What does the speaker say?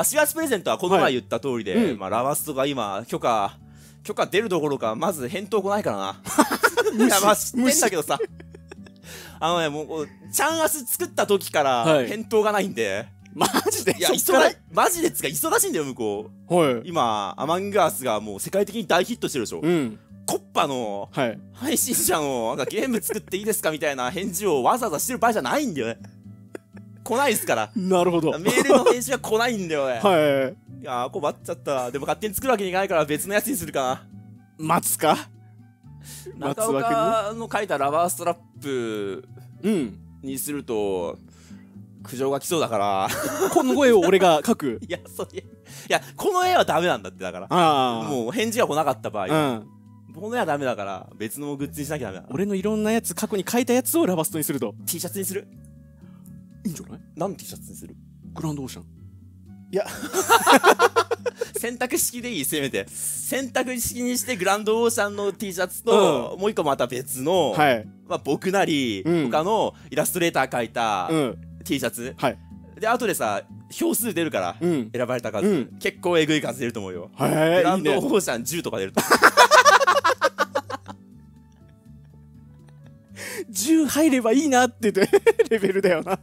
あ、4月プレゼントはこの前言った通りで、はいうんまあ、ラバストが今、許可、許可出るどころか、まず返答来ないからな。いや、まあ知ってんだけどさ。あのね、もうチャンアス作った時からはい返答がないんで。マジで？いや、忙い、マジでつか忙しいんだよ、向こう。はい。今、アマンガースがもう世界的に大ヒットしてるでしょ。うん。コッパのはい。配信者のなんかゲーム作っていいですかみたいな返事をわざわざしてる場合じゃないんだよね。来ないっすから。なるほど。メールの返信が来ないんだよね。はい。いやー、困っちゃった。でも勝手に作るわけにいかないから別のやつにするか待つか？中枠岡の書いたラバーストラップにうん。にすると、苦情が来そうだから。この声を俺が書く？いや、それ、いや、この絵はダメなんだって、だから。ああ。もう返事が来なかった場合、うん。この絵はダメだから、別のグッズにしなきゃダメだ。俺のいろんなやつ、過去に書いたやつをラバストにすると。T シャツにするいいんじゃない？何の T シャツにする？グランドオーシャン。選択 式でいいせめて選択式にしてグランドオーシャンの T シャツと、もう一個また別の、はい。まあ、僕なり、うん他のイラストレーター描いたうん。T シャツ、はい。で後でさ票数出るから、うん。選ばれた数、うん結構えぐい数出ると思うよ、はい。グランドオ。ーシャン10とか出ると10 入ればいいなって言ってレベルだよな。